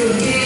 Porque